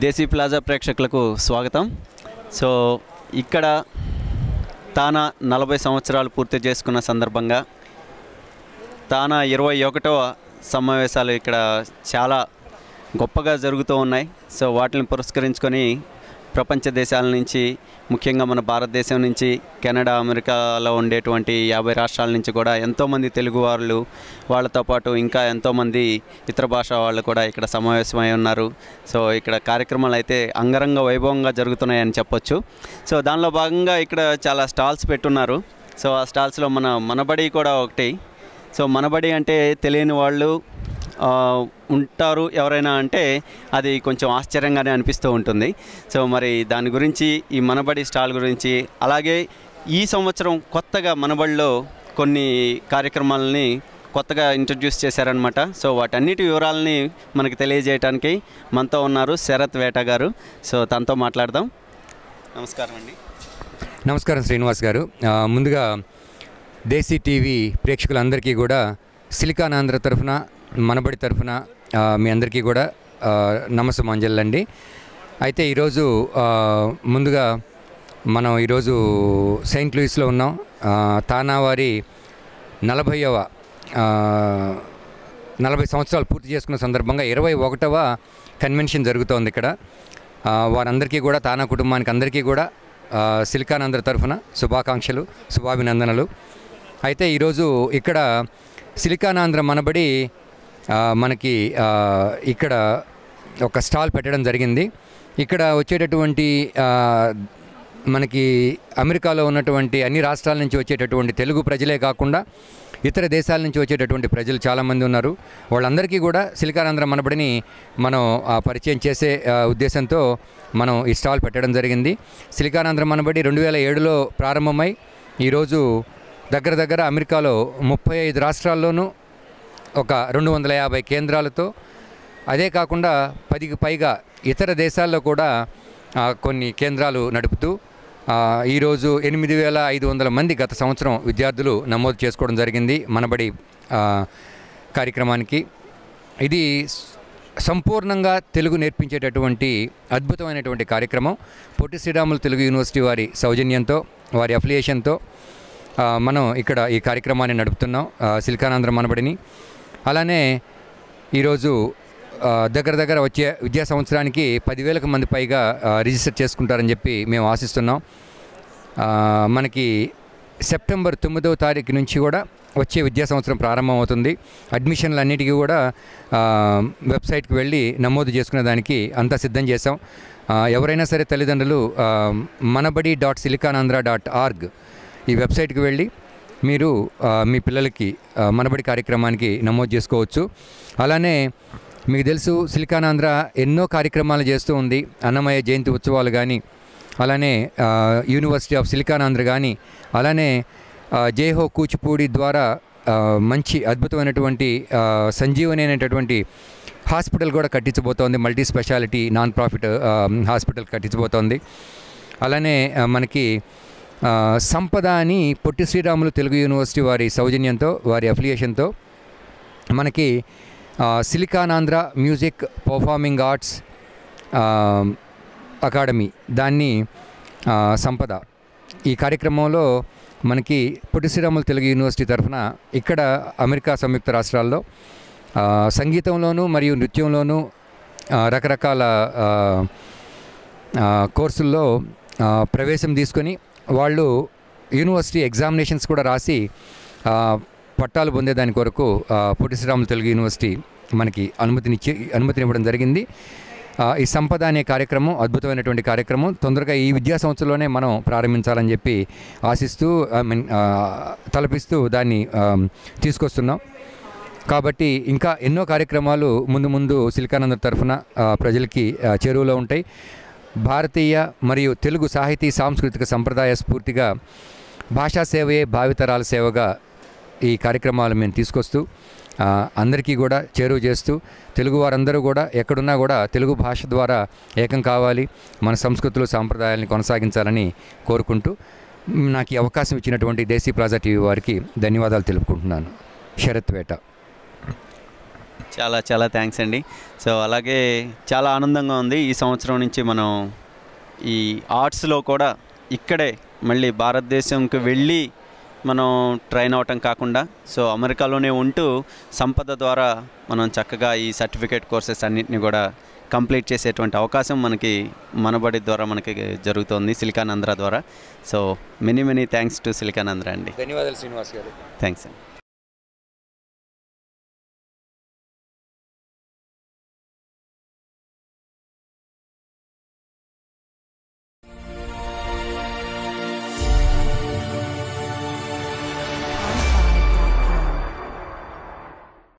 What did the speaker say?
దేశీ plaza ప్రేక్షకులకు స్వాగతం. So ఇక్కడ తానా నలభై సంవత్సరాలు పూర్తి చేసుకున్న సందర్భంగా తానా ఇరవై ఒకటవ సమావేశాలు ఇక్కడ చాలా గొప్పగా జరుగుతూ ఉన్నాయి. సో వాటిని పురస్కరించుకొని ప్రపంచ దేశాల నుంచి ముఖ్యంగా మన భారతదేశం నుంచి కెనడా అమెరికాలో ఉండేటువంటి యాభై రాష్ట్రాల నుంచి కూడా ఎంతోమంది తెలుగు వాళ్ళు వాళ్ళతో పాటు ఇంకా ఎంతోమంది ఇతర భాష వాళ్ళు కూడా ఇక్కడ సమావేశమై ఉన్నారు. సో ఇక్కడ కార్యక్రమాలు అయితే అంగరంగ వైభవంగా జరుగుతున్నాయని చెప్పొచ్చు. సో దానిలో భాగంగా ఇక్కడ చాలా స్టాల్స్ పెట్టున్నారు. సో ఆ స్టాల్స్లో మన మనబడి కూడా ఒకటి. సో మనబడి అంటే తెలియని వాళ్ళు ఉంటారు ఎవరైనా అంటే అది కొంచెం ఆశ్చర్యంగానే అనిపిస్తూ ఉంటుంది. సో మరి దాని గురించి ఈ మనబడి స్టాల్ గురించి అలాగే ఈ సంవత్సరం కొత్తగా మనబడిలో కొన్ని కార్యక్రమాలని కొత్తగా ఇంట్రడ్యూస్ చేశారనమాట సో వాటన్నిటి వివరాలని మనకి తెలియజేయడానికి మనతో ఉన్నారు శరత్ వేట గారు. సో తనతో మాట్లాడదాం. నమస్కారం అండి. నమస్కారం శ్రీనివాస్ గారు. ముందుగా దేశీ టీవీ ప్రేక్షకులందరికీ కూడా సిలికాన్ ఆంధ్ర తరఫున మనబడి తరఫున మీ అందరికీ కూడా ఆ, అయితే ఈరోజు ముందుగా మనం ఈరోజు సెయింట్ లూయిస్లో ఉన్నాం. తానావారి తానా వారి నలభైవ నలభై సంవత్సరాలు పూర్తి చేసుకున్న సందర్భంగా ఇరవై ఒకటవ కన్వెన్షన్ జరుగుతోంది ఇక్కడ. వారందరికీ కూడా తానా కుటుంబానికి అందరికీ కూడా ఆ, సిలికాన్ తరఫున శుభాకాంక్షలు శుభాభినందనలు. అయితే ఈరోజు ఇక్కడ సిలికానాంధ్ర మనబడి మనకి ఇక్కడ ఒక స్టాల్ పెట్టడం జరిగింది. ఇక్కడ వచ్చేటటువంటి మనకి అమెరికాలో ఉన్నటువంటి అన్ని రాష్ట్రాల నుంచి వచ్చేటటువంటి తెలుగు ప్రజలే కాకుండా ఇతర దేశాల నుంచి వచ్చేటటువంటి ప్రజలు చాలామంది ఉన్నారు. వాళ్ళందరికీ కూడా సిలికానాంధ్ర మనబడిని మనం పరిచయం చేసే ఉద్దేశంతో మనం ఈ స్టాల్ పెట్టడం జరిగింది. సిలికానాంధ్ర మనబడి రెండు వేల ఏడులో ప్రారంభమై ఈరోజు దగ్గర దగ్గర అమెరికాలో ముప్పై ఐదు రాష్ట్రాల్లోనూ ఒక రెండు వందల యాభై కేంద్రాలతో అదే కాకుండా పదికి పైగా ఇతర దేశాల్లో కూడా కొన్ని కేంద్రాలు నడుపుతూ ఈరోజు ఎనిమిది వేల ఐదు వందల మంది గత సంవత్సరం విద్యార్థులు నమోదు చేసుకోవడం జరిగింది మనబడి కార్యక్రమానికి. ఇది సంపూర్ణంగా తెలుగు నేర్పించేటటువంటి అద్భుతమైనటువంటి కార్యక్రమం. పొట్టి శ్రీరాములు తెలుగు యూనివర్సిటీ వారి సౌజన్యంతో వారి అఫిలియేషన్తో మనం ఇక్కడ ఈ కార్యక్రమాన్ని నడుపుతున్నాం ఆ, మనబడిని అలానే ఈరోజు దగ్గర దగ్గర వచ్చే విద్యా సంవత్సరానికి పదివేలకు మంది పైగా రిజిస్టర్ చేసుకుంటారని చెప్పి మేము ఆశిస్తున్నాం. మనకి సెప్టెంబర్ తొమ్మిదవ తారీఖు నుంచి కూడా వచ్చే విద్యా సంవత్సరం ప్రారంభమవుతుంది. అడ్మిషన్లు అన్నిటికీ కూడా వెబ్సైట్కి వెళ్ళి నమోదు చేసుకునే దానికి అంతా సిద్ధం చేసాం ఎవరైనా సరే తల్లిదండ్రులు Manabadi dot Siliconandhra dot org ఈ వెబ్సైట్కి వెళ్ళి మీరు మీ పిల్లలకి మనబడి కార్యక్రమానికి నమోదు చేసుకోవచ్చు. అలానే మీకు తెలుసు సిలికానాంధ్ర ఎన్నో కార్యక్రమాలు చేస్తూ ఉంది. అన్నమయ్య జయంతి ఉత్సవాలు కానీ అలానే యూనివర్సిటీ ఆఫ్ సిలికానాంధ్ర కానీ అలానే జేహో కూచిపూడి ద్వారా మంచి అద్భుతమైనటువంటి సంజీవని అనేటటువంటి హాస్పిటల్ కూడా కట్టించబోతోంది. Multi speciality non profit hospital కట్టించబోతోంది. అలానే మనకి సంపద అని పొట్టి శ్రీరాములు తెలుగు యూనివర్సిటీ వారి సౌజన్యంతో వారి అఫిలియేషన్తో మనకి ఆ, Siliconandhra music performing arts academy దాన్ని సంపద. ఈ కార్యక్రమంలో మనకి పొట్టి శ్రీరాములు తెలుగు యూనివర్సిటీ తరఫున ఇక్కడ అమెరికా సంయుక్త రాష్ట్రాల్లో సంగీతంలోనూ మరియు నృత్యంలోనూ రకరకాల కోర్సుల్లో ప్రవేశం తీసుకొని వాళ్ళు యూనివర్సిటీ ఎగ్జామినేషన్స్ కూడా రాసి పట్టాలు పొందేదాని కొరకు ఆ, తెలుగు యూనివర్సిటీ మనకి అనుమతినిచ్చి అనుమతినివ్వడం జరిగింది. ఈ సంపద అనే కార్యక్రమం అద్భుతమైనటువంటి కార్యక్రమం తొందరగా ఈ విద్యా సంవత్సరంలోనే మనం ప్రారంభించాలని చెప్పి ఆశిస్తూ ఐ మీన్ తలపిస్తూ దాన్ని తీసుకొస్తున్నాం. కాబట్టి ఇంకా ఎన్నో కార్యక్రమాలు ముందు ముందు సిలికానంద తరఫున ప్రజలకి చేరువలో ఉంటాయి. భారతీయ మరియు తెలుగు సాహితీ సాంస్కృతిక సంప్రదాయ స్ఫూర్తిగా భాషా సేవయే భావితరాల సేవగా ఈ కార్యక్రమాలు మేము తీసుకొస్తూ అందరికీ కూడా చేరువ చేస్తూ తెలుగు వారందరూ కూడా ఎక్కడున్నా కూడా తెలుగు భాష ద్వారా ఏకం కావాలి మన సంస్కృతులు సాంప్రదాయాలని కొనసాగించాలని కోరుకుంటూ నాకు ఈ అవకాశం ఇచ్చినటువంటి దేశీ ప్లాజా టీవీ వారికి ధన్యవాదాలు తెలుపుకుంటున్నాను. శరత్ వేట. చాలా చాలా థ్యాంక్స్ అండి. సో అలాగే చాలా ఆనందంగా ఉంది. ఈ సంవత్సరం నుంచి మనం ఈ ఆర్ట్స్లో కూడా ఇక్కడే మళ్ళీ భారతదేశంకి వెళ్ళి మనం ట్రైన్ అవటం కాకుండా సో అమెరికాలోనే ఉంటూ సంపద ద్వారా మనం చక్కగా ఈ సర్టిఫికేట్ కోర్సెస్ అన్నింటినీ కూడా కంప్లీట్ చేసేటువంటి అవకాశం మనకి మనబడి ద్వారా మనకి జరుగుతోంది సిలికాన్ ఆంధ్ర ద్వారా. So many many thanks to silicon Andhra అండి. ధన్యవాదాలు శ్రీనివాస్ గారు. థ్యాంక్స్ అండి.